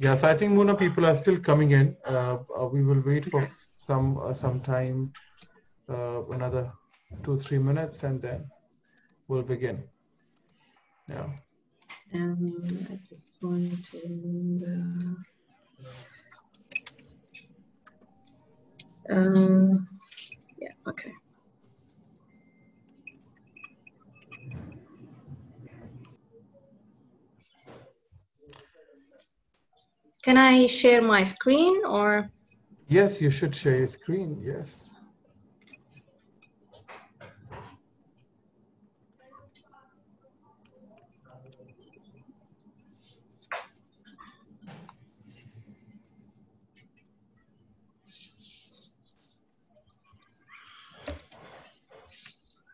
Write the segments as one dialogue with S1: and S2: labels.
S1: Yeah, so I think Muna people are still coming in. Uh, uh, we will wait for some uh, some time, uh, another two three minutes, and then we'll begin. Yeah.
S2: Um, I just want to remember. Um, yeah. Okay. Can I share my screen or?
S1: Yes, you should share your screen. Yes.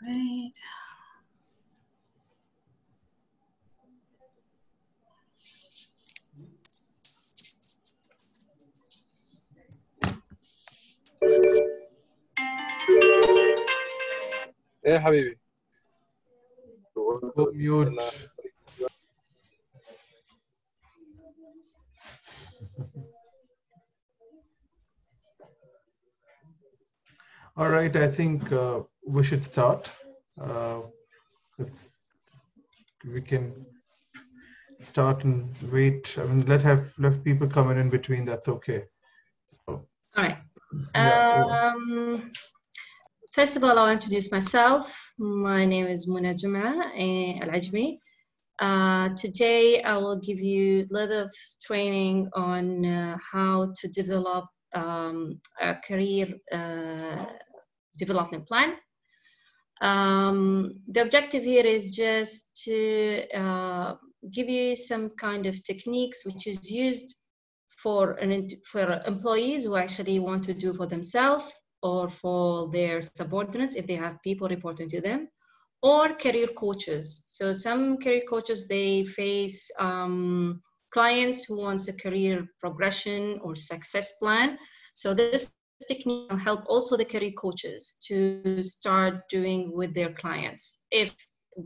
S2: Right.
S3: ايه يا حبيبي
S1: Go mute.
S3: يلا.
S1: All right, I think uh, we should start. Uh, 'cause we can start and wait. I mean, let have let people coming in between. That's okay. So,
S2: All right.
S1: Yeah.
S2: Um, first of all, I'll introduce myself. My name is Muna Juma Al Ajmi. Uh, today, I will give you a little of training on uh, how to develop um, a career uh, development plan. Um, the objective here is just to uh, give you some kind of techniques which is used for an for employees who actually want to do for themselves or for their subordinates if they have people reporting to them or career coaches. So some career coaches they face um, clients who wants a career progression or success plan. So this technique will help also the career coaches to start doing with their clients if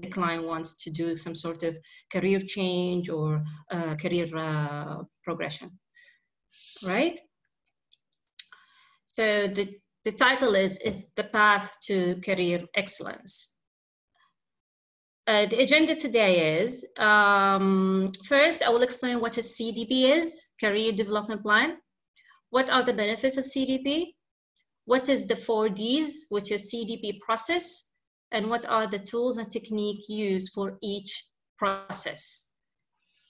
S2: the client wants to do some sort of career change or uh, career uh, progression. Right? So the, the title is, The Path to Career Excellence. Uh, the agenda today is, um, first, I will explain what a CDP is, Career Development Plan. What are the benefits of CDP? What is the four Ds, which is CDP process? And what are the tools and technique used for each process?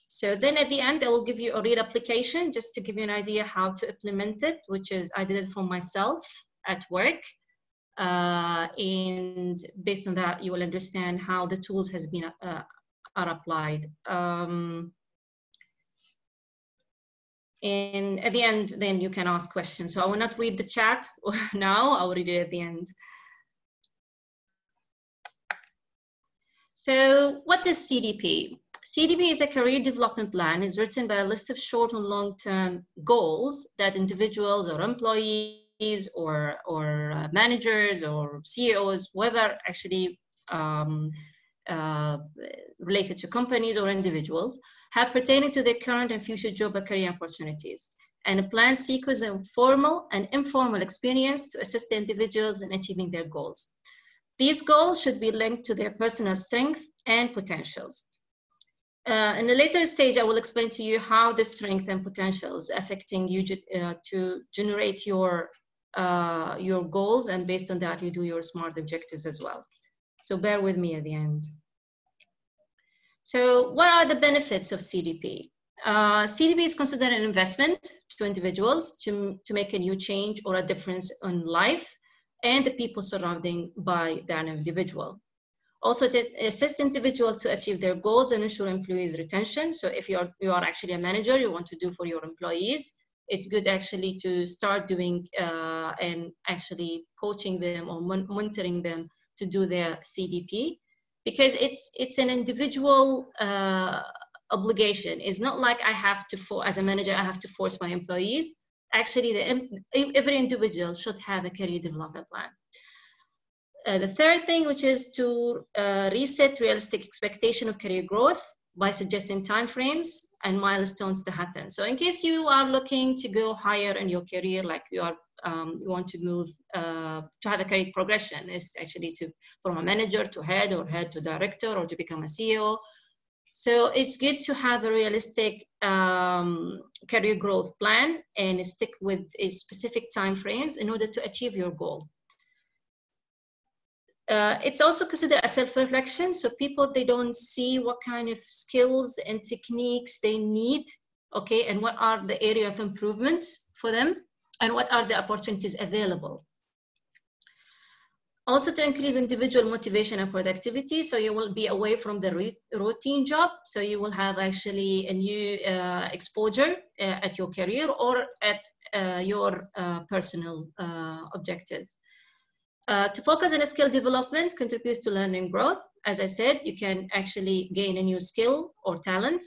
S2: So then at the end, I will give you a real application just to give you an idea how to implement it, which is I did it for myself at work. Uh, and based on that, you will understand how the tools has been uh, are applied. Um, and at the end, then you can ask questions. So I will not read the chat now, I will read it at the end. So what is CDP? CDP is a career development plan. It's written by a list of short and long-term goals that individuals or employees or, or uh, managers or CEOs, whoever actually um, uh, related to companies or individuals, have pertaining to their current and future job or career opportunities. And a plan sequence of formal and informal experience to assist the individuals in achieving their goals. These goals should be linked to their personal strength and potentials. Uh, in a later stage, I will explain to you how the strength and potentials affecting you uh, to generate your uh, your goals, and based on that, you do your SMART objectives as well. So bear with me at the end. So, what are the benefits of CDP? Uh, CDP is considered an investment to individuals to, to make a new change or a difference in life and the people surrounding by that individual. Also, to assist individuals to achieve their goals and ensure employees' retention. So, if you are you are actually a manager, you want to do for your employees, it's good actually to start doing uh, and actually coaching them or mon monitoring them to do their CDP, because it's it's an individual uh, obligation. It's not like I have to for as a manager I have to force my employees. Actually, the, every individual should have a career development plan. Uh, the third thing, which is to uh, reset realistic expectation of career growth by suggesting timeframes and milestones to happen. So in case you are looking to go higher in your career, like you are um, you want to move uh, to have a career progression, is actually to from a manager to head or head to director or to become a CEO. So it's good to have a realistic um, career growth plan and stick with a specific time frames in order to achieve your goal. Uh, it's also considered a self-reflection. So people, they don't see what kind of skills and techniques they need, okay, and what are the area of improvements for them, and what are the opportunities available. Also to increase individual motivation and productivity, so you will be away from the routine job, so you will have actually a new uh, exposure uh, at your career or at uh, your uh, personal uh, objectives. Uh, to focus on a skill development contributes to learning growth. As I said, you can actually gain a new skill or talent.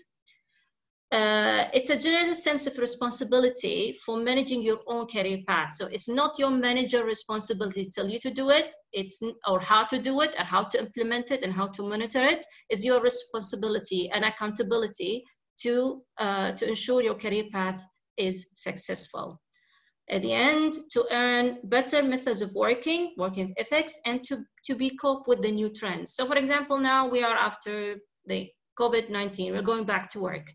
S2: Uh, it's a general sense of responsibility for managing your own career path. So it's not your manager responsibility to tell you to do it, it's or how to do it, and how to implement it, and how to monitor it. It's your responsibility and accountability to uh, to ensure your career path is successful at the end to earn better methods of working, working ethics, and to, to be cope with the new trends. So for example, now we are after the COVID-19, we're going back to work.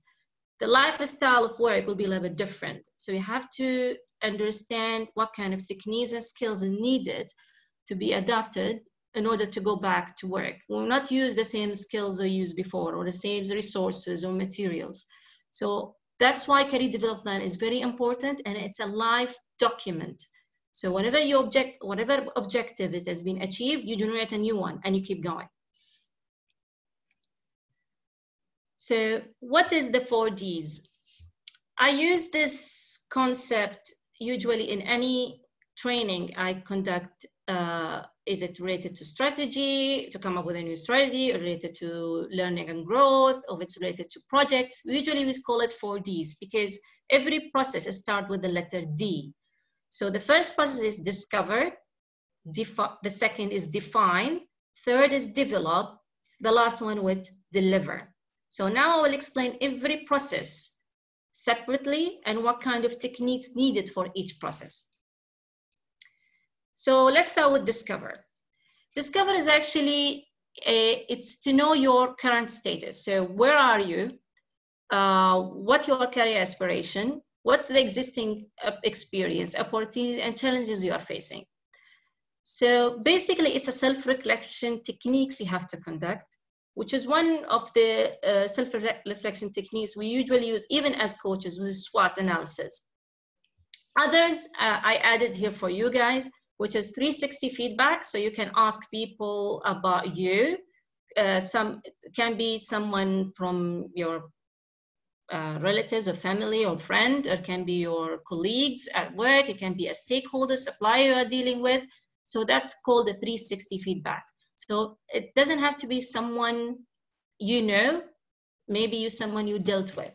S2: The lifestyle of work will be a little bit different. So you have to understand what kind of techniques and skills are needed to be adopted in order to go back to work. We'll not use the same skills we used before or the same resources or materials. So that's why career development is very important and it's a live document. So whenever you object, whatever objective it has been achieved, you generate a new one and you keep going. So what is the four Ds? I use this concept usually in any training I conduct uh, is it related to strategy, to come up with a new strategy, or related to learning and growth, or it's related to projects? Usually we call it four Ds because every process starts with the letter D. So the first process is discover, the second is define, third is develop, the last one with deliver. So now I will explain every process separately and what kind of techniques needed for each process. So let's start with discover. Discover is actually a, it's to know your current status. So where are you? Uh, what your career aspiration? What's the existing uh, experience, opportunities, and challenges you are facing? So basically, it's a self-reflection techniques you have to conduct, which is one of the uh, self-reflection techniques we usually use even as coaches with SWOT analysis. Others uh, I added here for you guys which is 360 feedback. So you can ask people about you. Uh, some can be someone from your uh, relatives or family or friend. It can be your colleagues at work. It can be a stakeholder, supplier you are dealing with. So that's called the 360 feedback. So it doesn't have to be someone you know, maybe you someone you dealt with.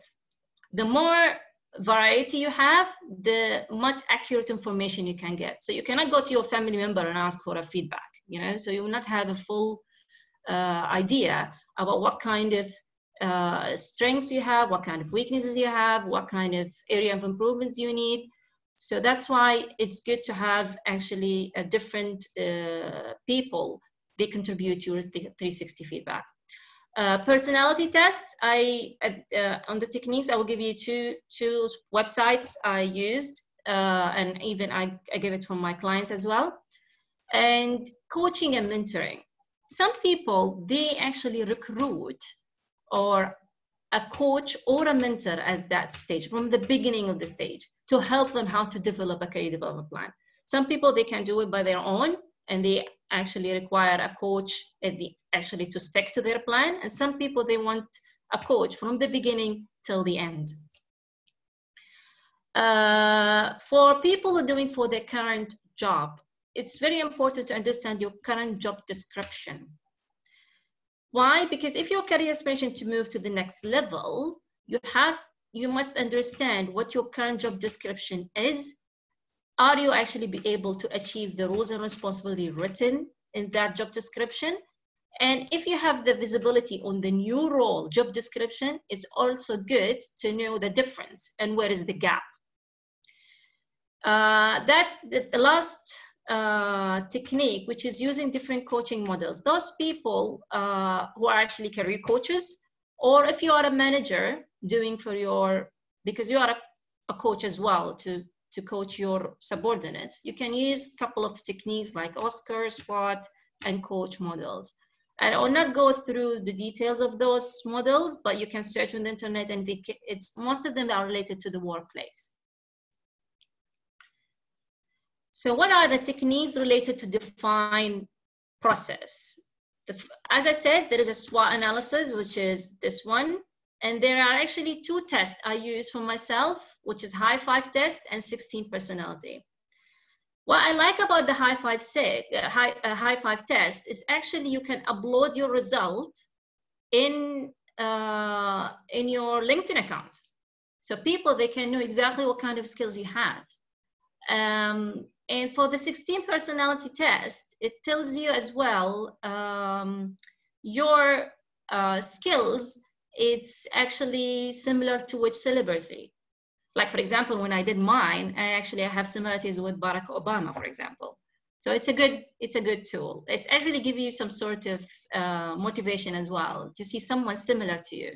S2: The more variety you have, the much accurate information you can get. So you cannot go to your family member and ask for a feedback, you know, so you will not have a full uh, idea about what kind of uh, strengths you have, what kind of weaknesses you have, what kind of area of improvements you need. So that's why it's good to have actually a different uh, people, they contribute to your 360 feedback. Uh, personality test, I uh, on the techniques, I will give you two two websites I used, uh, and even I, I give it from my clients as well. And coaching and mentoring. Some people they actually recruit or a coach or a mentor at that stage from the beginning of the stage to help them how to develop a career development plan. Some people they can do it by their own and they actually require a coach the, actually to stick to their plan. And some people, they want a coach from the beginning till the end. Uh, for people who are doing for their current job, it's very important to understand your current job description. Why? Because if your career aspiration to move to the next level, you have you must understand what your current job description is are you actually be able to achieve the roles and responsibility written in that job description? And if you have the visibility on the new role job description, it's also good to know the difference and where is the gap. Uh, that the last uh, technique, which is using different coaching models. Those people uh, who are actually career coaches, or if you are a manager doing for your, because you are a, a coach as well to, to coach your subordinates, you can use a couple of techniques like OSKAR, SWOT, and coach models. And I will not go through the details of those models, but you can search on the internet and it's most of them are related to the workplace. So what are the techniques related to define process? The, as I said, there is a SWOT analysis, which is this one. And there are actually two tests I use for myself, which is high five test and 16 personality. What I like about the high five uh, high, uh, high five test is actually you can upload your result in uh, in your LinkedIn account. So people they can know exactly what kind of skills you have. Um, and for the 16 personality test, it tells you as well um, your uh, skills. It's actually similar to which celebrity like for example, when I did mine, I actually I have similarities with Barack Obama, for example. So it's a good it's a good tool. It's actually give you some sort of uh, motivation as well to see someone similar to you.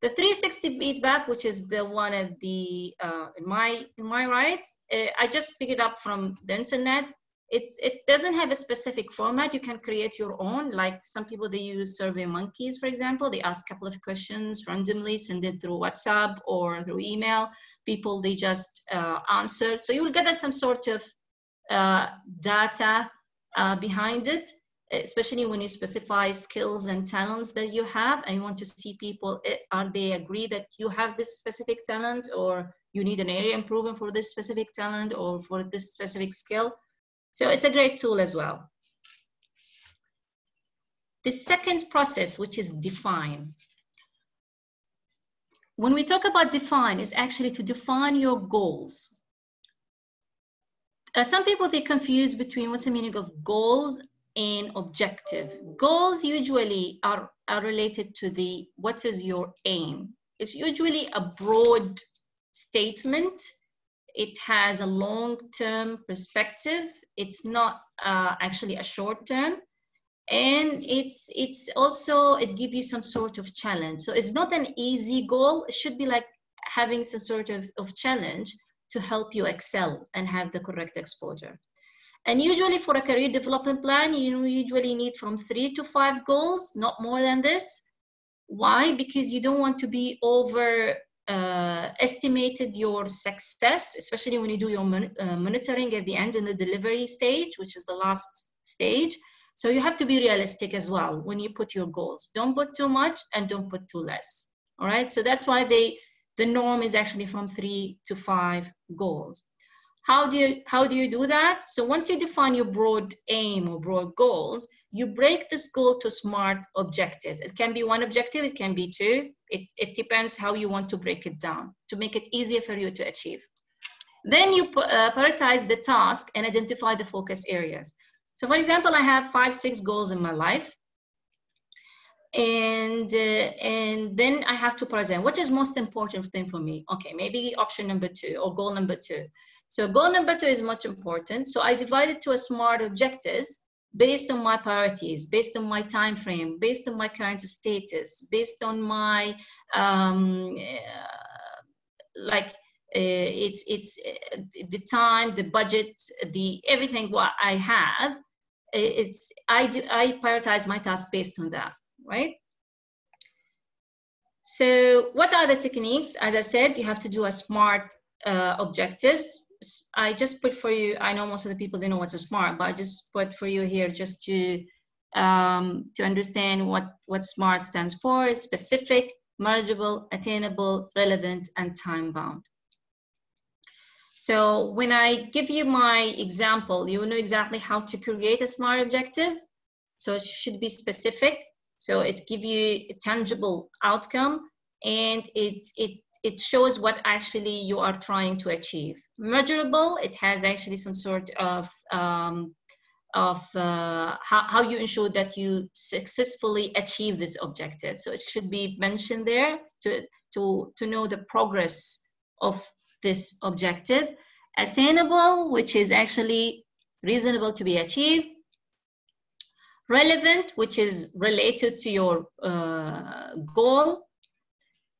S2: The 360 feedback, which is the one at the uh, in my in my right, uh, I just picked it up from the internet it doesn't have a specific format. You can create your own like some people they use SurveyMonkeys for example. They ask a couple of questions randomly send it through whatsapp or through email. People they just uh, answer. So you will get some sort of uh, data uh, behind it especially when you specify skills and talents that you have and you want to see people eh, are they agree that you have this specific talent or you need an area improvement for this specific talent or for this specific skill so it's a great tool as well. The second process, which is define. When we talk about define, is actually to define your goals. Uh, some people, they confuse between what's the meaning of goals and objective. Goals usually are, are related to the, what is your aim? It's usually a broad statement. It has a long-term perspective it's not uh, actually a short term. And it's it's also it gives you some sort of challenge. So it's not an easy goal. It should be like having some sort of, of challenge to help you excel and have the correct exposure. And usually for a career development plan you usually need from three to five goals not more than this. Why? Because you don't want to be over uh, estimated your success, especially when you do your mon uh, monitoring at the end in the delivery stage, which is the last stage. So you have to be realistic as well when you put your goals. Don't put too much and don't put too less. All right. So that's why they the norm is actually from three to five goals. How do you how do you do that? So once you define your broad aim or broad goals, you break this goal to smart objectives. It can be one objective, it can be two. It, it depends how you want to break it down to make it easier for you to achieve. Then you uh, prioritize the task and identify the focus areas. So for example, I have five, six goals in my life. And, uh, and then I have to present what is most important thing for me. Okay, maybe option number two or goal number two. So goal number two is much important. So I divide it to a smart objectives based on my priorities, based on my time frame, based on my current status, based on my um, uh, like uh, it's it's uh, the time, the budget, the everything what I have. It's I do, I prioritize my task based on that, right? So what are the techniques? As I said, you have to do a smart uh, objectives I just put for you, I know most of the people they know what's a SMART, but I just put for you here just to um, to understand what, what SMART stands for, specific, manageable, attainable, relevant, and time-bound. So when I give you my example, you will know exactly how to create a SMART objective. So it should be specific. So it give you a tangible outcome and it, it it shows what actually you are trying to achieve. Measurable, it has actually some sort of um, of uh, how, how you ensure that you successfully achieve this objective. So it should be mentioned there to, to, to know the progress of this objective. Attainable, which is actually reasonable to be achieved. Relevant, which is related to your uh, goal.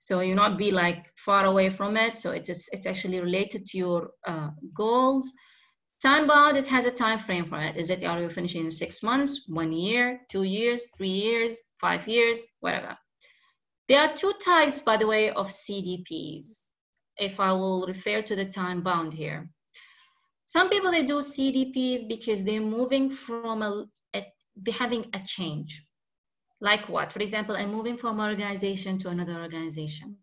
S2: So you not be like far away from it. So it is, it's actually related to your uh, goals. Time bound, it has a time frame for it. Is it are you finishing in six months, one year, two years, three years, five years, whatever. There are two types, by the way, of CDPs. If I will refer to the time bound here. Some people, they do CDPs because they're moving from a, a having a change. Like what? For example, I'm moving from an organization to another organization.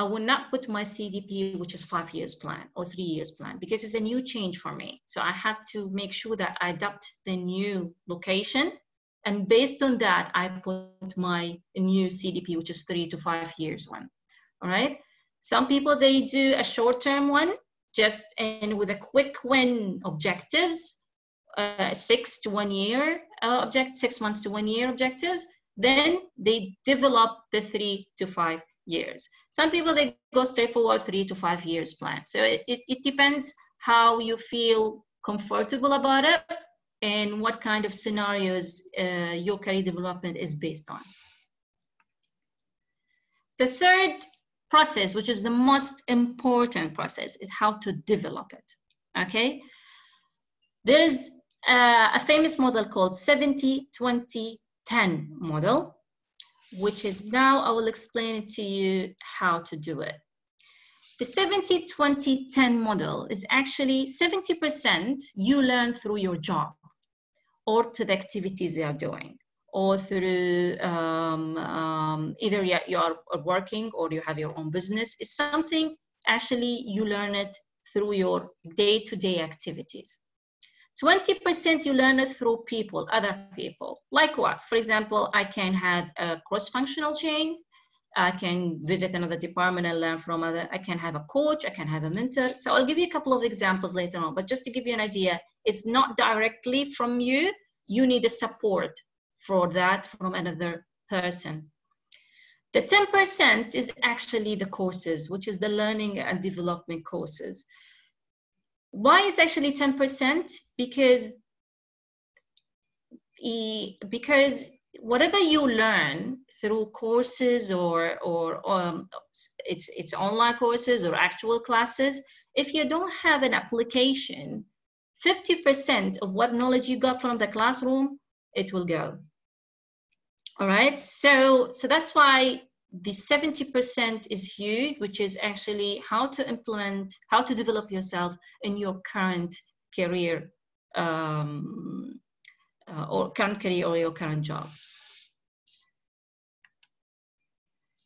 S2: I will not put my CDP, which is five years plan or three years plan, because it's a new change for me. So I have to make sure that I adapt the new location. And based on that, I put my new CDP, which is three to five years one. All right. Some people, they do a short-term one, just and with a quick win objectives, uh, six to one year uh, object, six months to one year objectives. Then they develop the three to five years. Some people, they go straight forward three to five years plan. So it, it, it depends how you feel comfortable about it and what kind of scenarios uh, your career development is based on. The third process, which is the most important process, is how to develop it, okay? There is uh, a famous model called 70-20-10 model which is now I will explain to you how to do it. The 70 20 10 model is actually 70% you learn through your job or to the activities you are doing or through um, um, either you are working or you have your own business. It's something actually you learn it through your day to day activities. 20% you learn it through people, other people. Like what? For example, I can have a cross-functional chain. I can visit another department and learn from other. I can have a coach. I can have a mentor. So I'll give you a couple of examples later on. But just to give you an idea, it's not directly from you. You need a support for that from another person. The 10% is actually the courses, which is the learning and development courses. Why it's actually 10%? Because, because whatever you learn through courses or, or um, it's, it's online courses or actual classes, if you don't have an application, 50% of what knowledge you got from the classroom, it will go. All right, so, so that's why the 70% is huge, which is actually how to implement, how to develop yourself in your current career um, uh, or current career or your current job.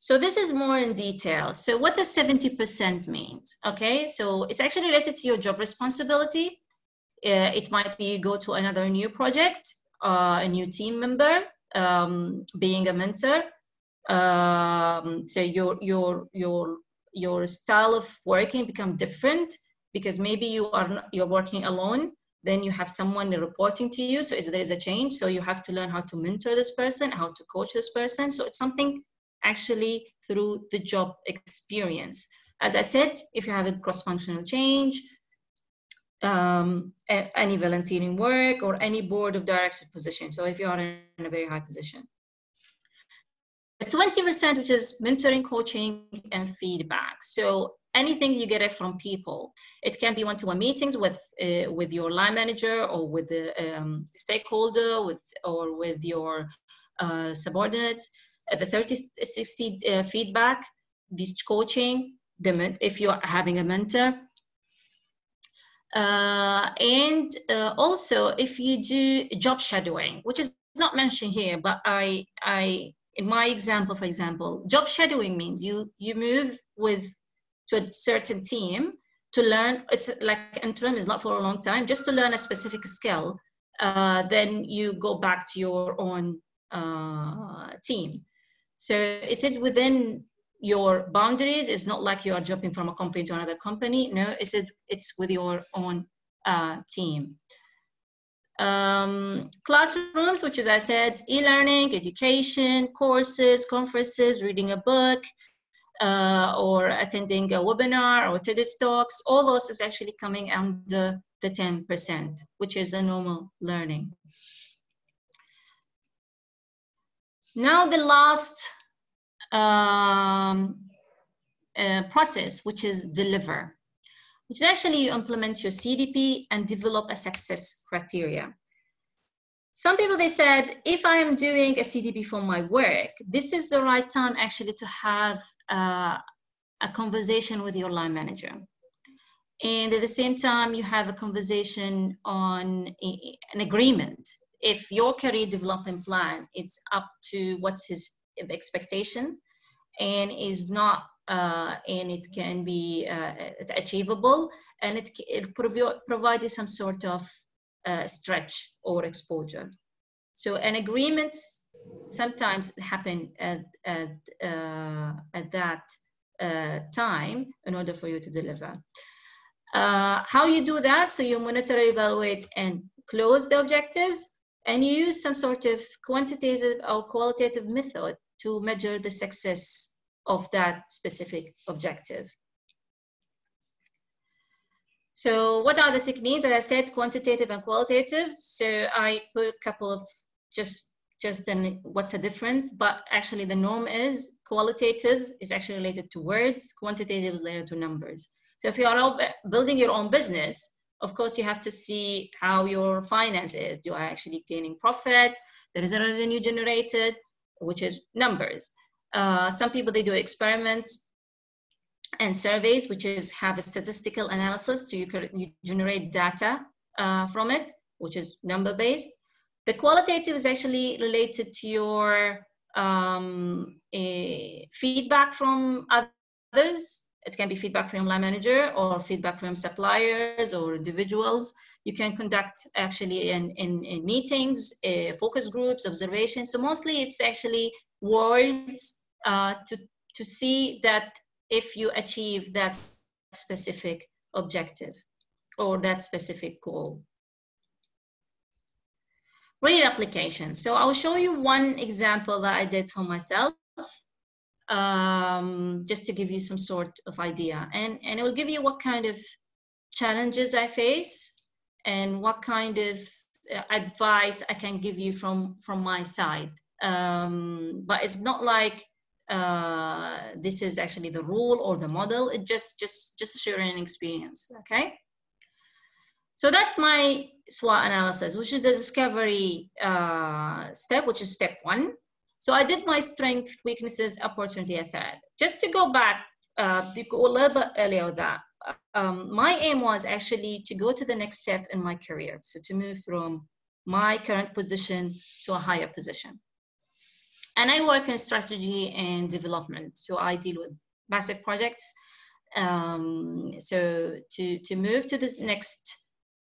S2: So this is more in detail. So what does 70% mean? Okay, so it's actually related to your job responsibility. Uh, it might be go to another new project, uh, a new team member, um, being a mentor, um, so your your your your style of working become different because maybe you are not, you're working alone then you have someone reporting to you. So there is a change. So you have to learn how to mentor this person how to coach this person. So it's something actually through the job experience. As i said if you have a cross-functional change um, any volunteering work or any board of directors position. So if you are in a very high position 20% which is mentoring coaching and feedback. So anything you get it from people it can be one-to-one meetings with uh, with your line manager or with the um, stakeholder with or with your uh, subordinates. At the 30 60 uh, feedback this coaching the if you're having a mentor. Uh, and uh, also if you do job shadowing which is not mentioned here but i i in my example, for example, job shadowing means you you move with to a certain team to learn. It's like interim is not for a long time, just to learn a specific skill. Uh, then you go back to your own uh, team. So is it within your boundaries? It's not like you are jumping from a company to another company. No, is it? It's with your own uh, team. Um, classrooms, which as I said, e-learning, education, courses, conferences, reading a book, uh, or attending a webinar or TEDx talks, all those is actually coming under the 10%, which is a normal learning. Now the last um, uh, process, which is deliver, which is actually you implement your CDP and develop a success criteria. Some people, they said, if I am doing a CDP for my work, this is the right time actually to have uh, a conversation with your line manager. And at the same time, you have a conversation on a, an agreement. If your career development plan it's up to what's his expectation and is not uh, and it can be uh, achievable and it, it provi- provide you some sort of uh, stretch or exposure. So an agreement sometimes happen at, at, uh, at that uh, time in order for you to deliver. Uh, how you do that? So you monitor, evaluate, and close the objectives, and you use some sort of quantitative or qualitative method to measure the success of that specific objective. So what are the techniques? As I said, quantitative and qualitative. So I put a couple of just just then what's the difference, but actually the norm is qualitative is actually related to words, quantitative is related to numbers. So if you are building your own business, of course you have to see how your finance is. Do I actually gaining profit? There is a revenue generated, which is numbers. Uh, some people, they do experiments and surveys, which is have a statistical analysis. So you, could, you generate data uh, from it, which is number based. The qualitative is actually related to your um, feedback from others. It can be feedback from line manager or feedback from suppliers or individuals. You can conduct actually in, in, in meetings, uh, focus groups, observations. So mostly it's actually words uh, to, to see that if you achieve that specific objective or that specific goal. Real application. So I'll show you one example that I did for myself, um, just to give you some sort of idea. And, and it will give you what kind of challenges I face and what kind of uh, advice I can give you from, from my side. Um, but it's not like uh, this is actually the rule or the model. It just just just sharing an experience. Okay. So that's my SWOT analysis, which is the discovery uh, step, which is step one. So I did my strength, weaknesses, opportunity, and threat. Just to go back, uh, to go a little bit earlier that, um, my aim was actually to go to the next step in my career. So to move from my current position to a higher position. And I work in strategy and development. So I deal with massive projects. Um, so to, to move to the next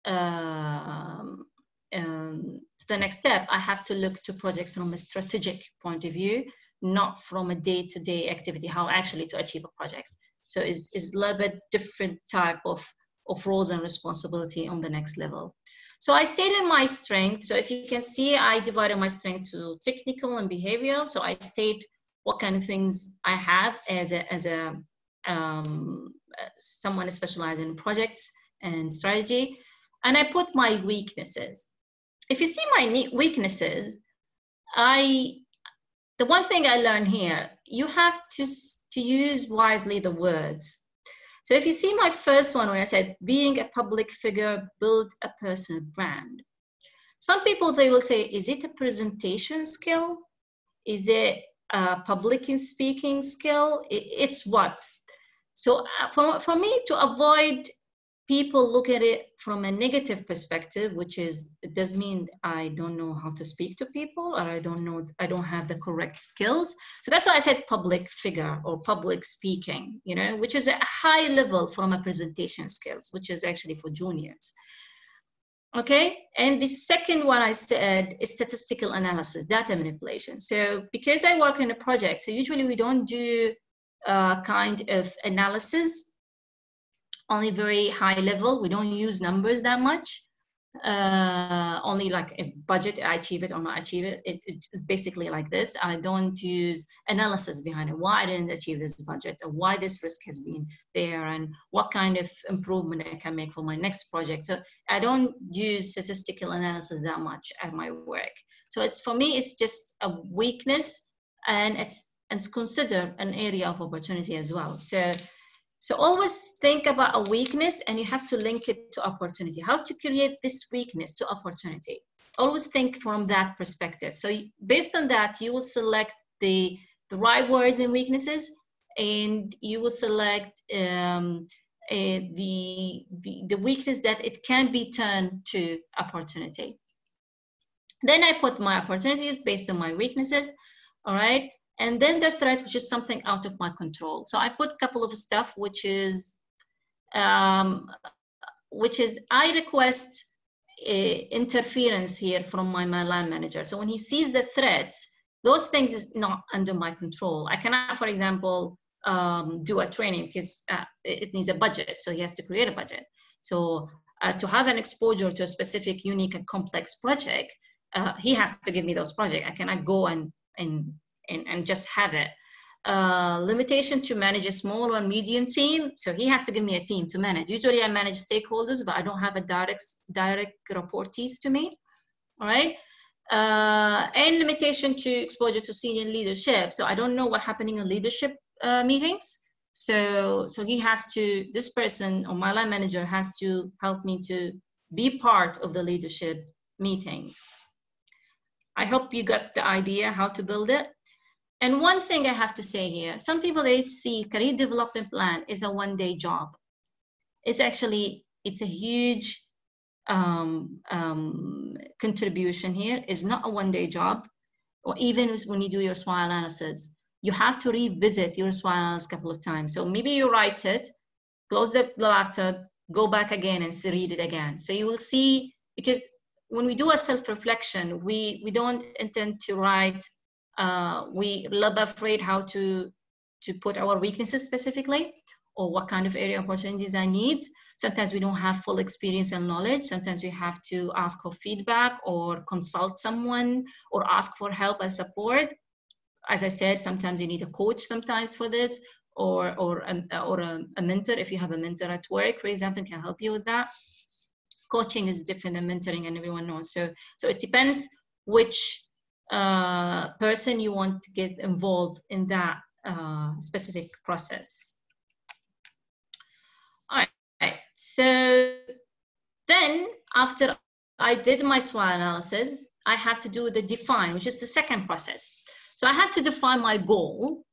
S2: um, um, to the next step, I have to look to projects from a strategic point of view, not from a day-to-day activity, how actually to achieve a project. So it's, it's a little bit different type of, of roles and responsibility on the next level. So I stayed in my strength. So if you can see, I divided my strength to technical and behavioral. So I stayed what kind of things I have as a, as a um, someone specialized in projects and strategy. And I put my weaknesses. If you see my weaknesses, I the one thing I learned here, you have to, to use wisely the words. So if you see my first one where I said being a public figure, build a personal brand. Some people, they will say, is it a presentation skill? Is it a public speaking skill? It's what? So uh, for, for me to avoid people look at it from a negative perspective, which is it does mean I don't know how to speak to people or I don't know I don't have the correct skills. So that's why I said public figure or public speaking, you know, which is a high level from a presentation skills, which is actually for juniors. Okay, and the second one I said is statistical analysis, data manipulation. So because I work in a project, so usually we don't do uh, kind of analysis only very high level. We don't use numbers that much. uh, only like if budget I achieve it or not achieve it. it. It's basically like this. I don't use analysis behind it. Why I didn't achieve this budget or why this risk has been there and what kind of improvement I can make for my next project. So I don't use statistical analysis that much at my work. So it's for me, it's just a weakness and it's, it's considered an area of opportunity as well. So so always think about a weakness and you have to link it to opportunity. How to create this weakness to opportunity. Always think from that perspective. So based on that, you will select the, the right words and weaknesses and you will select um, uh, the, the, the weakness that it can be turned to opportunity. Then I put my opportunities based on my weaknesses, all right? And then the threat, which is something out of my control. So I put a couple of stuff, which is, um, which is I request interference here from my, my line manager. So when he sees the threats, those things is not under my control. I cannot, for example, um, do a training because uh, it needs a budget. So he has to create a budget. So uh, to have an exposure to a specific, unique, and complex project, uh, he has to give me those projects. I cannot go and and and, and just have it. Uh, limitation to manage a small or medium team. So he has to give me a team to manage. Usually I manage stakeholders, but I don't have a direct, direct reportees to me. All right. Uh, and limitation to exposure to senior leadership. So I don't know what's happening in leadership uh, meetings. So, so he has to, this person or my line manager has to help me to be part of the leadership meetings. I hope you got the idea how to build it. And one thing I have to say here, some people they see career development plan is a one day job. It's actually, it's a huge um, um, contribution here. It's not a one day job. Or even when you do your SWOT analysis, you have to revisit your SWOT analysis a couple of times. So maybe you write it, close the laptop, go back again and read it again. So you will see, because when we do a self-reflection, we, we don't intend to write uh, we afraid how to to put our weaknesses specifically or what kind of area opportunities I need. Sometimes we don't have full experience and knowledge. Sometimes we have to ask for feedback or consult someone or ask for help and support. As I said, sometimes you need a coach sometimes for this or, or, a, or a, a mentor. If you have a mentor at work, for example, can help you with that. Coaching is different than mentoring and everyone knows. So, so it depends which uh, person you want to get involved in that uh, specific process. All right, so then after I did my SWOT analysis, I have to do the define, which is the second process. So I have to define my goal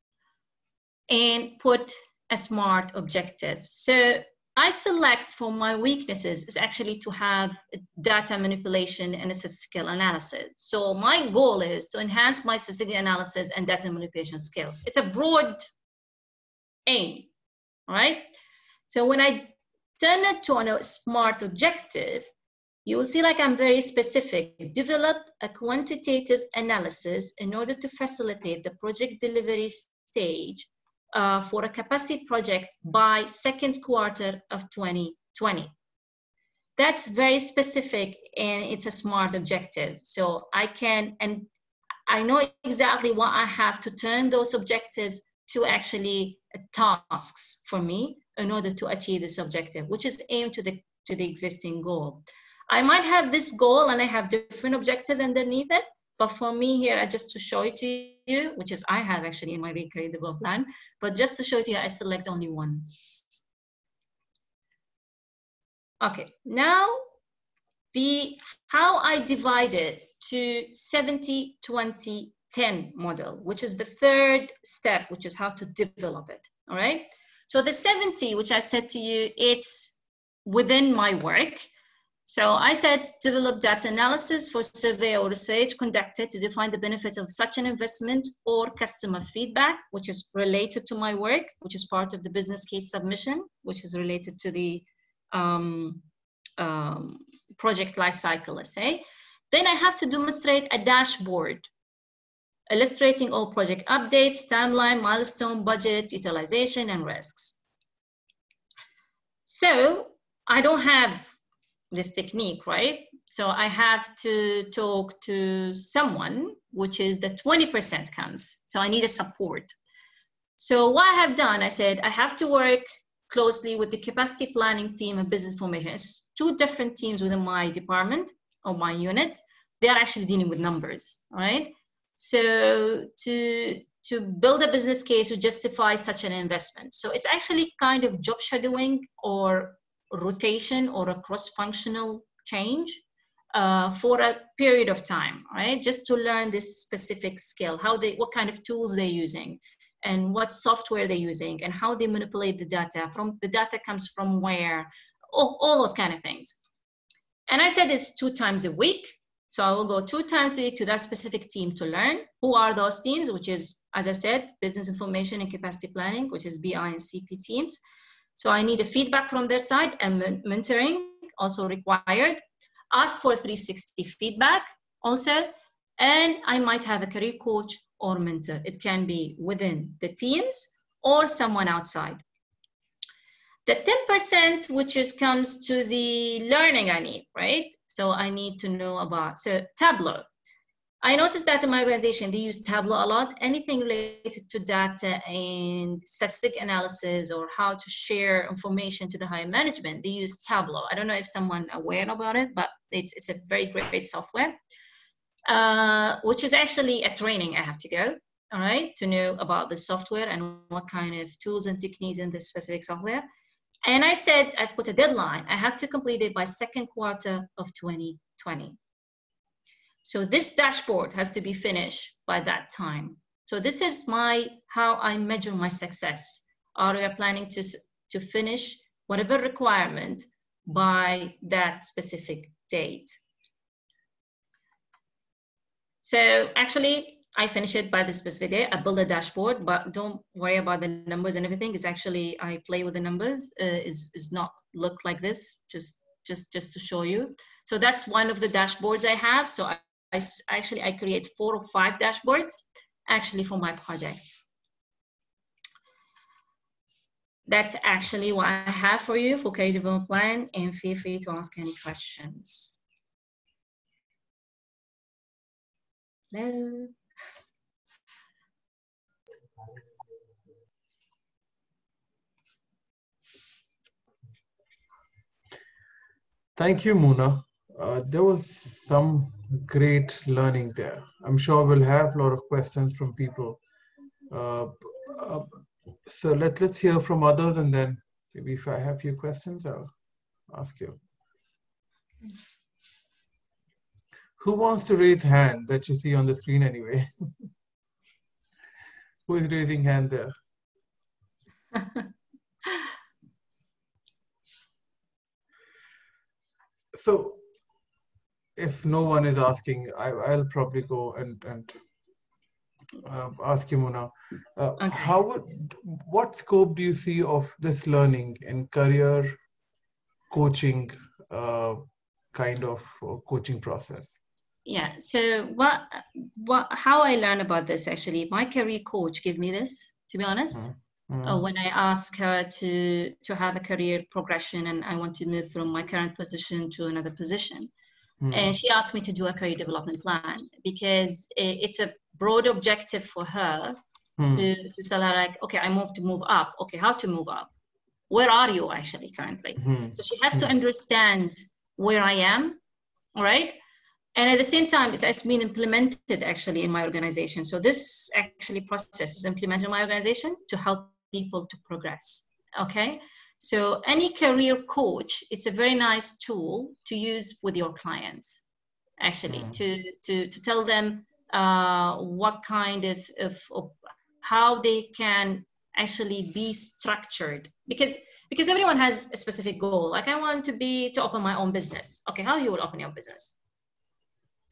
S2: and put a SMART objective. So I select for my weaknesses is actually to have data manipulation and statistical analysis. So my goal is to enhance my statistical analysis and data manipulation skills. It's a broad aim, right? So when I turn it to a SMART objective, you will see like I'm very specific. Develop a quantitative analysis in order to facilitate the project delivery stage uh, for a capacity project by second quarter of 2020. That's very specific and it's a smart objective. So I can, and I know exactly what I have to turn those objectives to actually tasks for me in order to achieve this objective, which is aimed to the, to the existing goal. I might have this goal and I have different objectives underneath it, but for me here, I just to show it to you, which is I have actually in my recreatable plan, but just to show you, I select only one. Okay, now the how I divide it to 70, 20, 10 model, which is the third step, which is how to develop it, all right? So the 70, which I said to you, it's within my work. So I said develop data analysis for survey or research conducted to define the benefits of such an investment or customer feedback, which is related to my work, which is part of the business case submission, which is related to the um, um, project lifecycle, let's say. Then I have to demonstrate a dashboard illustrating all project updates, timeline, milestone, budget, utilization, and risks. So I don't have this technique, right? So I have to talk to someone, which is the 20% comes. So I need a support. So what I have done, I said, I have to work closely with the capacity planning team and business formation. It's two different teams within my department or my unit. They are actually dealing with numbers, right? So to to build a business case to justify such an investment. So it's actually kind of job shadowing or rotation or a cross-functional change uh, for a period of time, right? Just to learn this specific skill, how they, what kind of tools they're using, and what software they're using, and how they manipulate the data. From the data comes from where, all, all those kind of things. And I said it's two times a week. So I will go two times a week to that specific team to learn who are those teams, which is, as I said, business information and capacity planning, which is BI and CP teams. So I need a feedback from their side and mentoring also required. Ask for 360 feedback also. And I might have a career coach or mentor. It can be within the teams or someone outside. The 10% which is comes to the learning I need, right? So I need to know about, so Tableau. I noticed that in my organization, they use Tableau a lot. Anything related to data and statistic analysis or how to share information to the higher management, they use Tableau. I don't know if someone aware about it, but it's, it's a very great software, uh, which is actually a training I have to go, all right, to know about the software and what kind of tools and techniques in this specific software. And I said I've put a deadline. I have to complete it by second quarter of 2020. So this dashboard has to be finished by that time. So this is my how I measure my success. Are we planning to, to finish whatever requirement by that specific date? So actually, I finish it by the specific day. I build a dashboard, but don't worry about the numbers and everything. It's actually I play with the numbers. Uh, is is not look like this. Just just just to show you. So that's one of the dashboards I have. So I, I actually I create four or five dashboards actually for my projects. That's actually what I have for you for career development plan, and feel free to ask any questions. Hello.
S1: Thank you, Muna. Uh, there was some great learning there. I'm sure we'll have a lot of questions from people. Uh, uh, so let, let's hear from others and then maybe if I have a few questions, I'll ask you. Who wants to raise hand that you see on the screen anyway? Who is raising hand there? so if no one is asking, I, will probably go and, and uh, ask you, Mona. Uh, okay. How would, what scope do you see of this learning in career coaching uh, kind of uh, coaching process?
S2: Yeah. So what, what, how I learn about this actually, my career coach gave me this. To be honest, mm-hmm. Mm. when I ask her to to have a career progression and I want to move from my current position to another position. Mm. And she asked me to do a career development plan because it's a broad objective for her mm. to, to tell her like, okay, I move to move up. Okay, how to move up? Where are you actually currently? Mm. So she has to hmm. understand where I am, right? And at the same time, it has been implemented actually in my organization. So this actually process is implemented in my organization to help people to progress. Okay. So any career coach, it's a very nice tool to use with your clients, actually, mm. to, to, to tell them uh, what kind of, of, of how they can actually be structured. Because because everyone has a specific goal. Like i want to be to open my own business. Okay how you will open your business?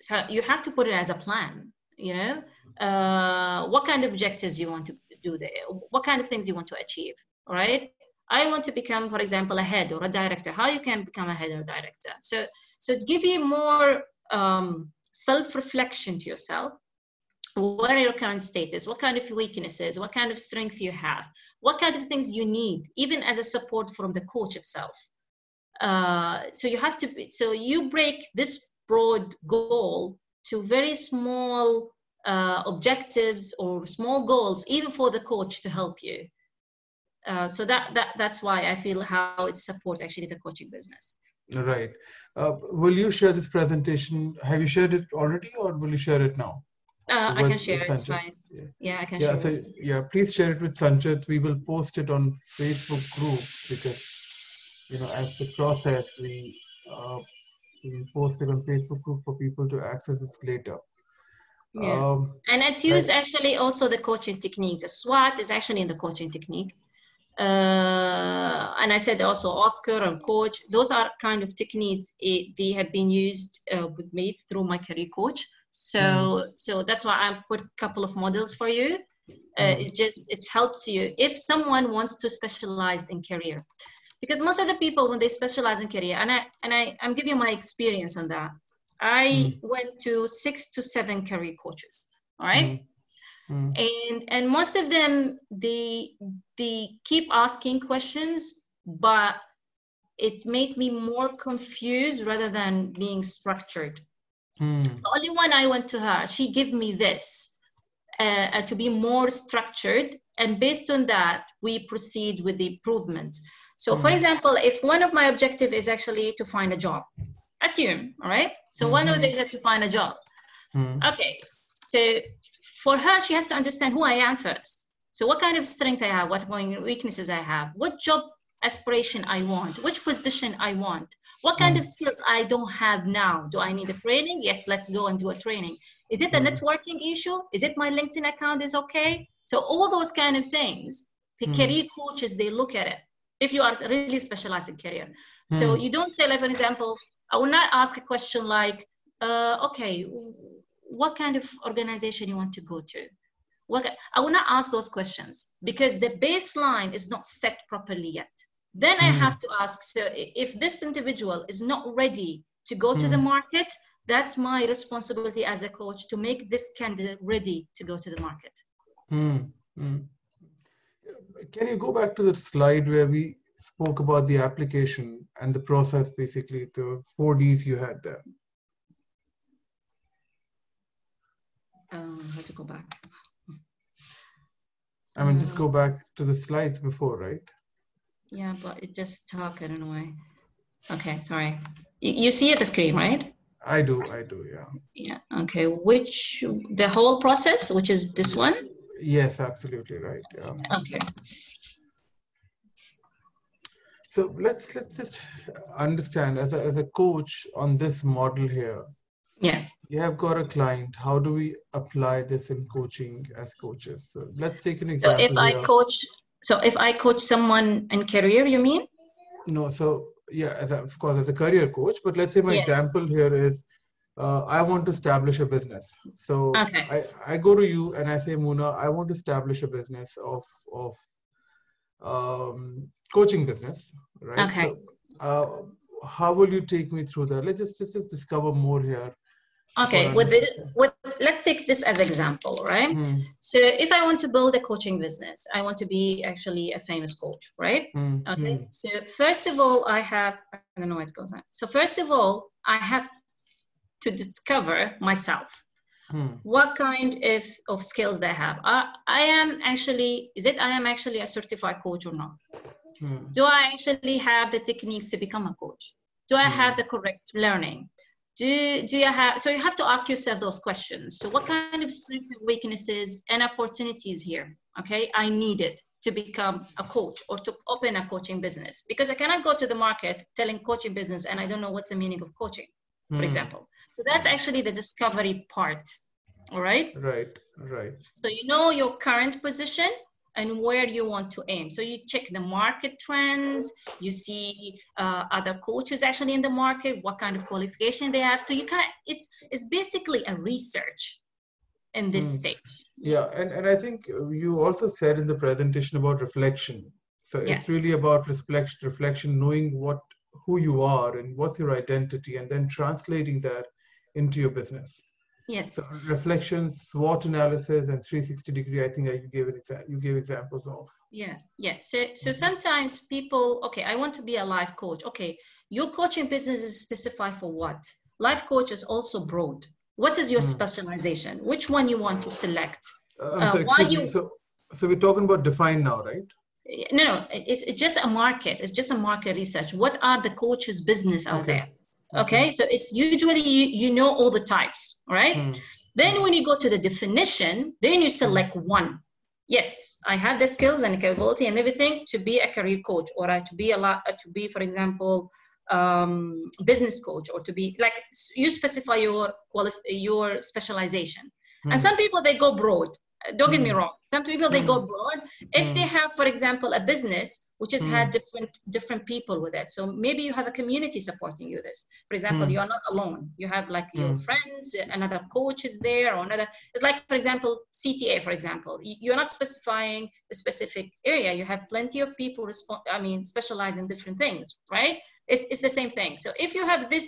S2: So you have to put it as a plan you know? Uh, what kind of objectives you want to do there? What kind of things you want to achieve all right i want to become for example a head or a director. How you can become a head or director? So so to give you more um, self-reflection to yourself what are your current status? What kind of weaknesses? What kind of strength you have? What kind of things you need even as a support from the coach itself? Uh, so you have to so you break this broad goal to very small uh, objectives or small goals even for the coach to help you uh, so that, that that's why i feel how it supports actually the coaching business
S1: right uh, will you share this presentation have you shared it already or will you share it now
S2: uh, I can share it. It's fine. Yeah. yeah, I can yeah, share
S1: so, it. Yeah, please share it with Sanchit. We will post it on Facebook group because you know, as the process, we, uh, we post it on Facebook group for people to access it later.
S2: Yeah. Um, and it's used actually also the coaching techniques. The SWOT is actually in the coaching technique. Uh, and I said also OSKAR and coach, those are kind of techniques it, they have been used uh, with me through my career coach. So, mm. so that's why I put a couple of models for you. Uh, mm. It just, it helps you if someone wants to specialize in career because most of the people when they specialize in career and i and i i'm giving you my experience on that i mm. went to six to seven career coaches all right mm. Mm. and and most of them they they keep asking questions but it made me more confused rather than being structured mm. the only one i went to her she gave me this uh, uh, to be more structured and based on that we proceed with the improvements so mm-hmm. for example, if one of my objective is actually to find a job, assume, all right? So mm-hmm. one of the is to find a job. Mm-hmm. Okay, so for her, she has to understand who I am first. So what kind of strength I have, what weaknesses I have, what job aspiration I want, which position I want, what kind mm. of skills I don't have now. Do I need a training? Yes, let's go and do a training. Is it a mm. networking issue? Is it my LinkedIn account is okay? So all those kind of things, the mm. career coaches, they look at it if you are really specialized in career. Mm. So you don't say, like, for example, I will not ask a question like, uh, okay, what kind of organization you want to go to? What, I will not ask those questions because the baseline is not set properly yet. Then mm. I hmm. have to ask, so if this individual is not ready to go mm. to the hmm. market, that's my responsibility as a coach to make this candidate ready to go to the market.
S1: Mm can you go back to the slide where we spoke about the application and the process, basically the four Ds you had there?
S2: Um, how to go back?
S1: I mean, just go back to the slides before, right?
S2: Yeah, but it just stuck. I don't know why. Okay, sorry. You see at the screen, right?
S1: I do, I do, yeah.
S2: Yeah, okay. Which, the whole process, which is this one?
S1: Yes, absolutely right. Yeah.
S2: Okay.
S1: So let's let's just understand as a as a coach on this model here.
S2: Yeah.
S1: You have got a client. How do we apply this in coaching as coaches? So let's take an example.
S2: So if I coach, so if I coach someone in career, you mean?
S1: No. So yeah, as a, of course as a career coach. But let's say my example here is uh, I want to establish a business. So okay. I, I go to you and I say, Muna, I want to establish a business of of um, coaching business, right?
S2: Okay. So,
S1: uh, how will you take me through that? Let's just, just, just discover more here.
S2: Okay, with the, with let's take this as example, right? Mm. So if I want to build a coaching business, I want to be actually a famous coach, right? Mm. Okay. Mm. So first of all, I have I don't know what goes on. So first of all, I have to discover myself. Hmm. What kind of, of skills they have? I, I am actually, is it I am actually a certified coach or not? Hmm. Do I actually have the techniques to become a coach? Do I have the correct learning? Do, do you have, so you have to ask yourself those questions. So what kind of strengths and weaknesses and opportunities here? Okay, I need it to become a coach or to open a coaching business because I cannot go to the market telling coaching business and I don't know what's the meaning of coaching, for hmm. example. So that's actually the discovery part. All right.
S1: Right. Right.
S2: So you know your current position and where you want to aim. So you check the market trends. You see uh, other coaches actually in the market, what kind of qualification they have. So you kind of it's it's basically a research in this mm. stage.
S1: Yeah, and and I think you also said in the presentation about reflection. So yeah. it's really about reflection, reflection, knowing what who you are and what's your identity, and then translating that into your business.
S2: Yes.
S1: So reflection, SWOT analysis, and 360 degree. I think you gave an exa- you gave examples of.
S2: Yeah, yeah. So, so sometimes people, okay, I want to be a life coach. Okay, your coaching business is specified for what? Life coach is also broad. What is your
S1: Hmm.
S2: specialization? Which one you want to select?
S1: Uh,
S2: Uh,
S1: sorry,
S2: why
S1: me.
S2: you-
S1: So, so we're talking about define now, right?
S2: No, no, it's, it's just a market. It's just a market research. What are the coaches' business out
S1: Okay.
S2: there? Okay, so it's usually you, you know all the types, right?
S1: Hmm.
S2: Then when you go to the definition, then you select one. Yes, I have the skills and capability and everything to be a career coach or uh, to be a lot to be, for example, um, business coach or to be like you specify your qualif- your specialization.
S1: Hmm.
S2: And some people they go broad. Don't get me
S1: Mm.
S2: wrong. Some people they go
S1: Mm.
S2: broad if they have, for example, a business which has had
S1: Mm.
S2: different different people with it. So maybe you have a community supporting you. This, for example,
S1: Mm.
S2: you are not alone. You have like your
S1: Mm.
S2: friends, another coach is there, or another. It's like, for example, CTA, for example. You're not specifying a specific area. You have plenty of people respond. I mean, specialize in different things, right? It's it's the same thing. So if you have this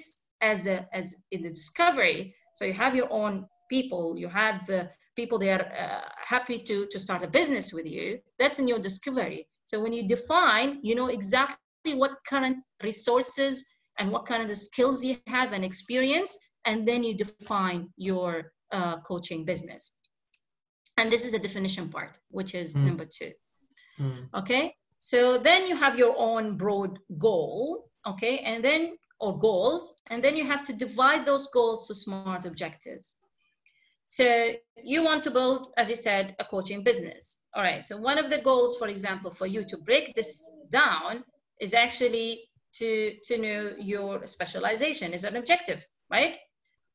S2: as a as in the discovery, so you have your own people, you have the people they are uh, happy to to start a business with you. That's in your discovery. So when you define, you know exactly what current resources and what kind of the skills you have and experience, and then you define your uh, coaching business. And this is the definition part, which is
S1: Mm.
S2: number two.
S1: Hmm.
S2: Okay. So then you have your own broad goal. Okay. And then, or goals, and then you have to divide those goals to smart objectives. So you want to build, as you said, a coaching business. All right. So one of the goals, for example, for you to break this down is actually to to know your specialization is an objective, right?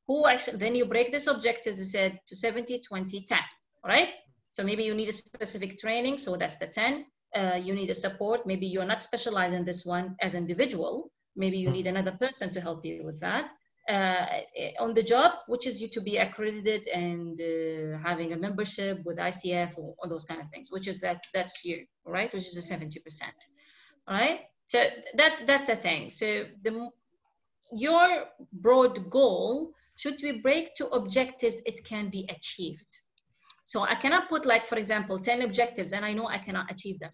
S2: Who actually then you break this objective, you said to 70, 20, 10. All right. So maybe you need a specific training, so that's the 10. Uh, you need a support. Maybe you're not specialized in this one as individual. Maybe you need another person to help you with that uh, on the job, which is you to be accredited and uh, having a membership with ICF or, or those kind of things, which is that that's you, right? Which is percent, all right? So that that's the thing. So the your broad goal should we break to objectives it can be achieved. So I cannot put like, for example, 10 objectives and I know I cannot achieve them.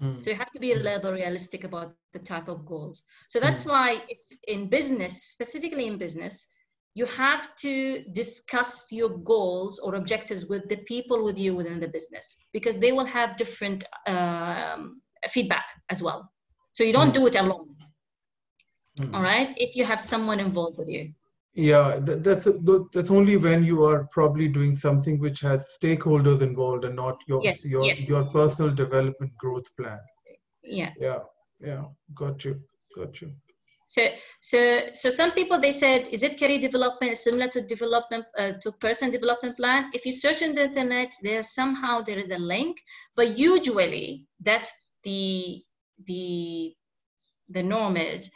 S1: Hmm.
S2: So you have to be reliable, realistic about the type of goals. So that's why if in business, specifically in business, you have to discuss your goals or objectives with the people with you within the business because they will have different um, feedback as well. So you don't
S1: Mm.
S2: do it alone.
S1: Hmm.
S2: All right. If you have someone involved with you.
S1: Yeah, that, that's that's only when you are probably doing something which has stakeholders involved and not your
S2: Yes,
S1: your
S2: yes.
S1: your personal development growth plan.
S2: Yeah.
S1: Yeah, yeah, got you, got you.
S2: So, so, so some people they said, is it career development similar to development uh, to person development plan? If you search on the internet, there somehow there is a link, but usually that's the the the norm is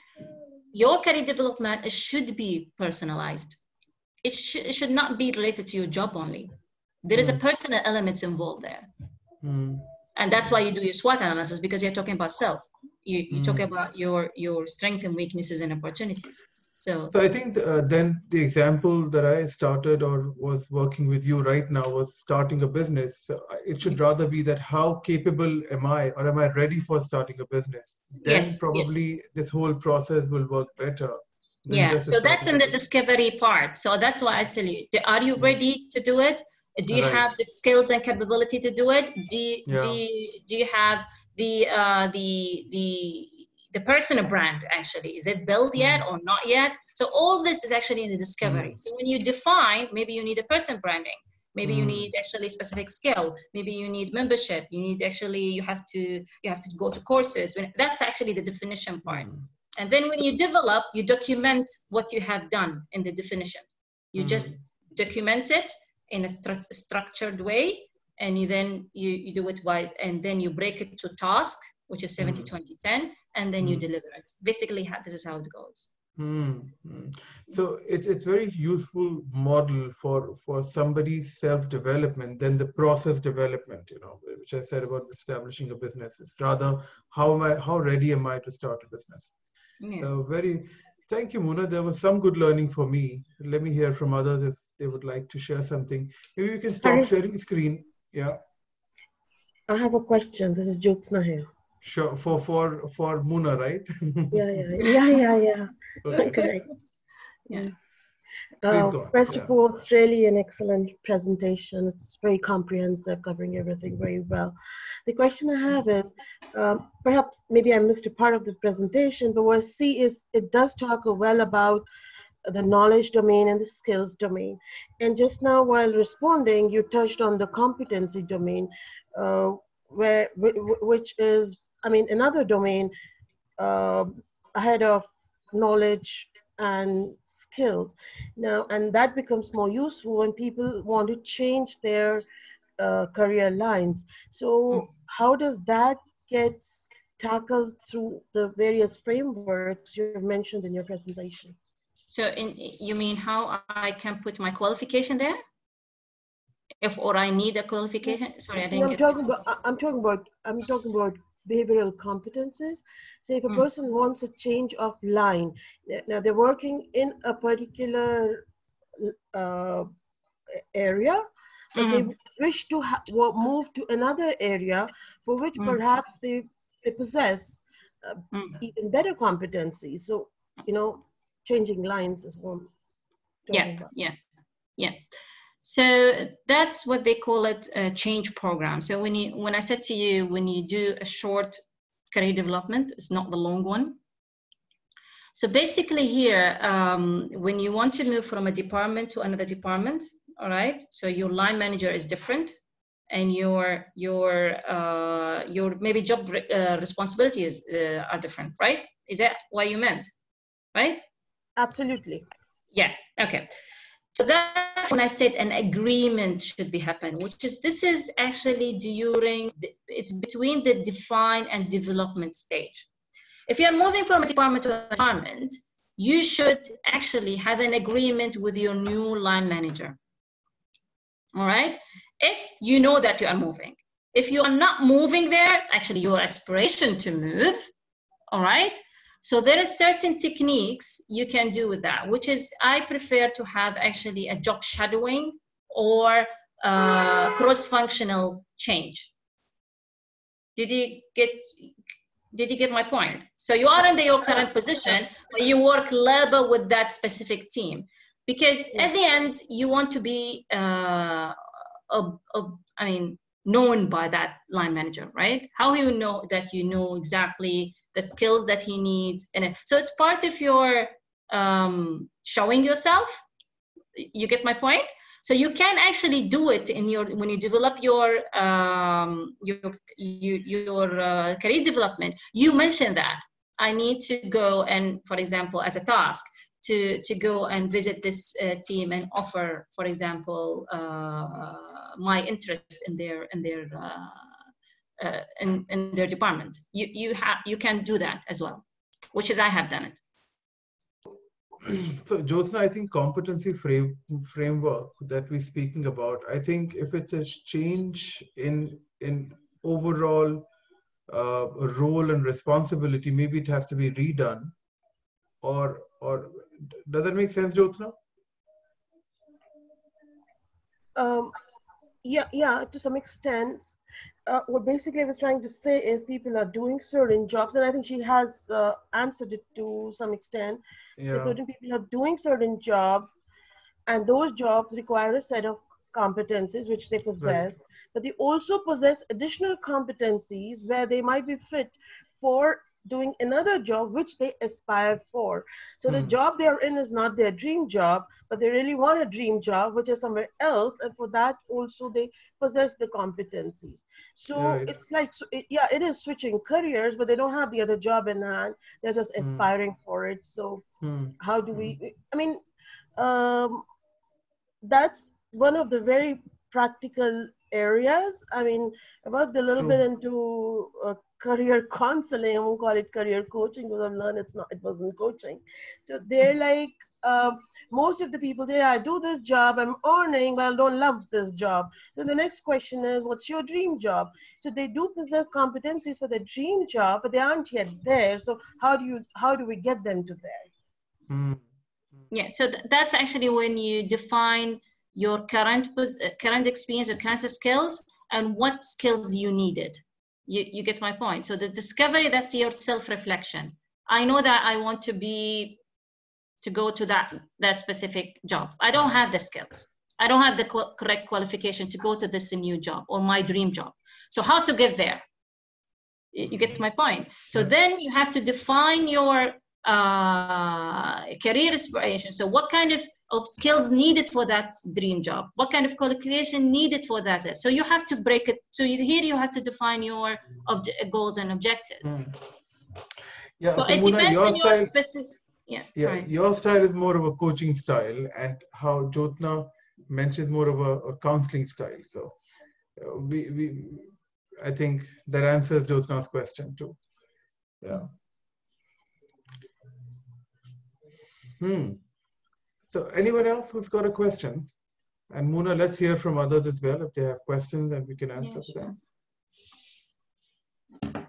S2: your career development should be personalized. It should it should not be related to your job only. There is a
S1: Mm.
S2: personal elements involved there
S1: Hmm.
S2: and that's why you do your SWOT analysis because you're talking about self. You you talk
S1: Mm.
S2: about your your strengths and weaknesses and opportunities. So
S1: So I think uh, then the example that I started or was working with you right now was starting a business. So it should rather be that how capable am I or am I ready for starting a business? Then
S2: Yes, yes.
S1: probably this whole process will work better.
S2: yeah, so that's in the discovery part. So that's why I tell you: Are you
S1: Mm.
S2: ready to do it? Do you
S1: Right.
S2: have the skills and capability to do it? Do you, do you, do you have the uh, the the the person a brand actually? Is it built yet
S1: Mm.
S2: or not yet? So all this is actually in the discovery. So when you define, maybe you need a person branding. Maybe you
S1: Mm.
S2: need actually specific skill. Maybe you need membership. You need actually you have to you have to go to courses. That's actually the definition part.
S1: Hmm.
S2: And then when you develop, you document what you have done in the definition. You just document it in a stru- structured way, and you then you, you do it wise, and then you break it to task, which is 70,
S1: Mm.
S2: 20, 10, and then you
S1: Mm.
S2: deliver it. Basically, this is how it goes.
S1: Hmm, hmm. So it's it's very useful model for for somebody's self development than the process development. You know, which I said about establishing a business. It's rather how am I how ready am I to start a business?
S2: Yeah.
S1: Uh, very. Thank you, Muna. There was some good learning for me. Let me hear from others if they would like to share something. Maybe you can stop sharing screen. Yeah.
S3: I have a question. This is Jyotsna here.
S1: Sure. For for for Muna, right?
S3: yeah, yeah, yeah, yeah, yeah. Okay. Correct. Yeah. Uh, first yeah. of all, it's really an excellent presentation. It's very comprehensive, covering everything very well. The question I have is, um, perhaps maybe I missed a part of the presentation, but what I see is it does talk well about the knowledge domain and the skills domain. And just now while responding, you touched on the competency domain, uh, where which is, I mean, another domain uh, ahead of knowledge and skills. Now, and that becomes more useful when people want to change their uh, career lines. So, mm. how does that get tackled through the various frameworks you have mentioned in your presentation?
S2: So, in, you mean how I can put my qualification there? If or I need a qualification? Sorry, I didn't.
S3: I'm talking about. I'm talking about. I'm talking about behavioral competences. So if a mm. person wants a change of line, now they're working in a particular uh, area, but mm. they hmm. wish to move to another area for which mm. perhaps they, they possess uh, hmm. even better competencies. So, you know, changing lines is one.
S2: Yeah, about. yeah, yeah. So that's what they call it a change program. So when you when I said to you when you do a short career development, it's not the long one. So basically here, um, when you want to move from a department to another department, all right. So your line manager is different, and your your uh, your maybe job uh, responsibilities uh, are different, right? Is that what you meant, right?
S3: Absolutely.
S2: Yeah. Okay. So that's when I said an agreement should be happen, which is this is actually during the, it's between the define and development stage. If you're moving from a department to a department, you should actually have an agreement with your new line manager. All right. If you know that you are moving, if you are not moving there, actually your aspiration to move, all right, so there is certain techniques you can do with that, which is I prefer to have actually a job shadowing or uh, cross-functional change. Did you get did you get my point? So you are in the, your current position, but you work labor with that specific team because at the end you want to be uh, a, a, I mean known by that line manager, right? How you know that you know exactly the skills that he needs and so it's part of your um, showing yourself. You get my point? So you can actually do it in your when you develop your um, your your, uh, career development. You mention that. I need to go and for example as a task to to go and visit this uh, team and offer for example uh, my interest in their in their uh, uh, in, in their department. You, you, have you can do that as well, which is I have done it.
S1: So Jyotsna, I think competency frame, framework that we're speaking about, I think if it's a change in, in overall uh, role and responsibility, maybe it has to be redone or, or does that make sense, Jyotsna?
S3: Um, yeah, yeah, to some extent uh, what basically I was trying to say is people are doing certain jobs, and I think she has uh, answered it to some extent. Yeah. certain people are doing certain jobs, and those jobs require a set of competencies which they possess, right. but they also possess additional competencies where they might be fit for doing another job which they aspire for. So mm. the hmm. job they are in is not their dream job, but they really want a dream job which is somewhere else, and for that also they possess the competencies. So right. it's like, yeah, it is switching careers, but they don't have the other job in hand. They're just hmm. aspiring mm. for it. So mm. how do we? Hmm. I mean, um, that's one of the very practical areas. I mean, about a little True. bit into uh, career counseling. I won't call it career coaching because I've learned it's not. It wasn't coaching. So they're like uh, most of the people say, I do this job, I'm earning, but I don't love this job. So the next question is, what's your dream job? So they do possess competencies for their dream job, but they aren't yet there. So how do you how do we get them to there?
S2: Mm. Yeah, so th- that's actually when you define your current current experience or current skills and what skills you needed you, you get my point. So the discovery that's your self-reflection. I know that i want to be to go to that that specific job. I don't have the skills. I don't have the correct qualification to go to this new job or my dream job. So how to get there? You get my point. So then you have to define your uh, career aspiration so what kind of, of skills needed for that dream job what kind of qualification needed for that so you have to break it so you, here you have to define your obje- goals and objectives mm. yeah so, so it depends on your style, specific yeah, yeah sorry.
S1: your style is more of a coaching style and how Jyotsna mentions more of a, a counseling style so uh, we, we I think that answers Jyotsna's question too. Yeah. Hmm. So anyone else who's got a question? And Muna, let's hear from others as well if they have questions and we can answer yeah, sure.
S4: them.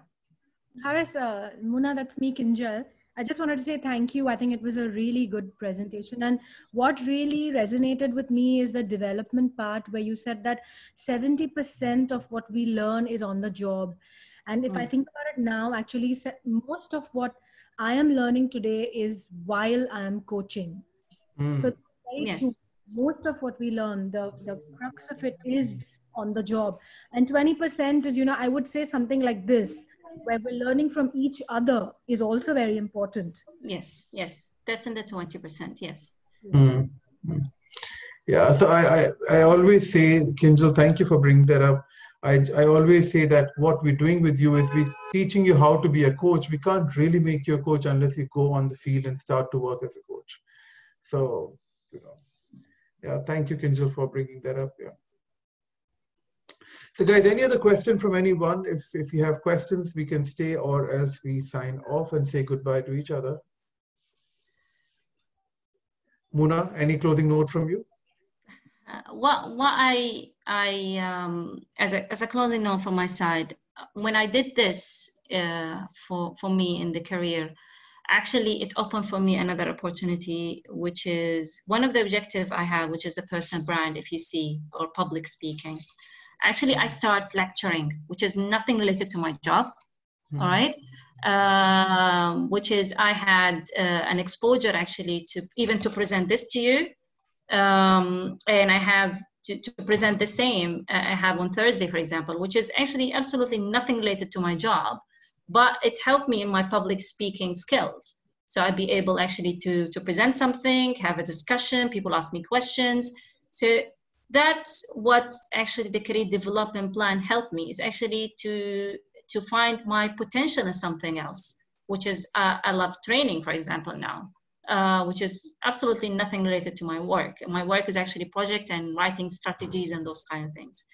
S4: Haris, uh, Muna, that's me, Kinjal. I just wanted to say thank you. I think it was a really good presentation. And what really resonated with me is the development part where you said that 70% of what we learn is on the job. And if mm. I think about it now, actually, most of what I am learning today is while I am coaching. Mm. So, yes. most of what we learn, the, the crux of it is on the job. And 20% is, you know, I would say something like this where we're learning from each other is also very important.
S2: Yes, yes, that's in the 20%, yes.
S1: Mm-hmm. Yeah, so I, I, I always say, Kinjal, thank you for bringing that up. I, I always say that what we're doing with you is we're teaching you how to be a coach. We can't really make you a coach unless you go on the field and start to work as a coach. So, you know, yeah, thank you, Kinjal, for bringing that up. Yeah. So guys, any other question from anyone? If, if you have questions, we can stay or else we sign off and say goodbye to each other. Muna, any closing note from you?
S2: Uh, what what I I um, as a as a closing note from my side, when I did this uh, for for me in the career, actually it opened for me another opportunity, which is one of the objective I have, which is the personal brand. If you see or public speaking, actually I start lecturing, which is nothing related to my job. Mm-hmm. All right. Um, which is I had uh, an exposure actually to even to present this to you. Um, and I have to, to, present the same uh, I have on Thursday, for example, which is actually absolutely nothing related to my job, but it helped me in my public speaking skills. So I'd be able actually to, to present something, have a discussion, people ask me questions. So that's what actually the career development plan helped me is actually to to find my potential in something else which is uh, i love training for example now uh, which is absolutely nothing related to my work my work is actually project and writing strategies and those kind of things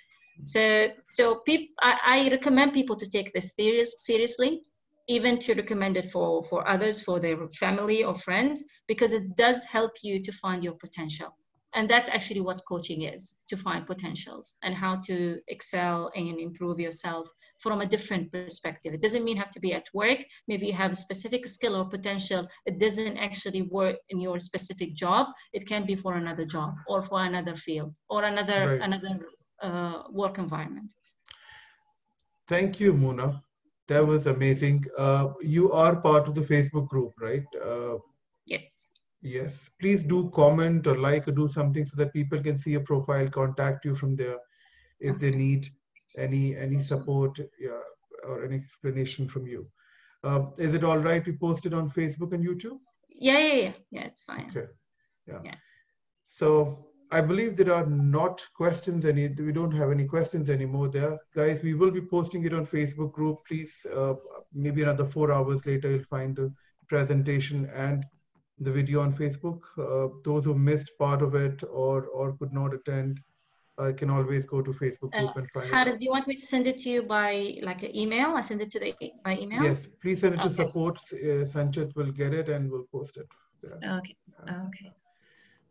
S2: so so people I, I recommend people to take this serious, seriously even to recommend it for for others for their family or friends because it does help you to find your potential. And that's actually what coaching is to find potentials and how to excel and improve yourself from a different perspective. It doesn't mean have to be at work. Maybe you have a specific skill or potential. It doesn't actually work in your specific job. It can be for another job or for another field or another right. another uh, work environment
S1: thank you muna that was amazing uh, you are part of the facebook group right uh,
S2: yes
S1: Yes, please do comment or like or do something so that people can see your profile, contact you from there if they need any any support yeah, or any explanation from you. Uh, is it all right? We post it on Facebook and YouTube.
S2: Yeah, yeah, yeah. Yeah, it's fine.
S1: Okay. Yeah. yeah. So I believe there are not questions any. We don't have any questions anymore there, guys. We will be posting it on Facebook group. Please, uh, maybe another four hours later, you'll find the presentation and the video on Facebook. Uh, those who missed part of it or or could not attend, I can always go to Facebook group uh, and find
S2: Haris, it. do you want me to send it to you by like an email? I send it to the by email.
S1: Yes, please send it okay. to support. Uh, Sanchit will get it and we'll post it.
S2: There. Okay. Okay.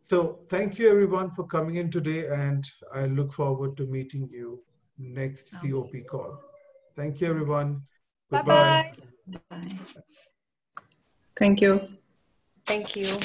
S1: So thank you everyone for coming in today, and I look forward to meeting you next okay. COP call. Thank you everyone.
S3: Bye bye.
S2: Bye.
S5: Thank you.
S3: Thank you.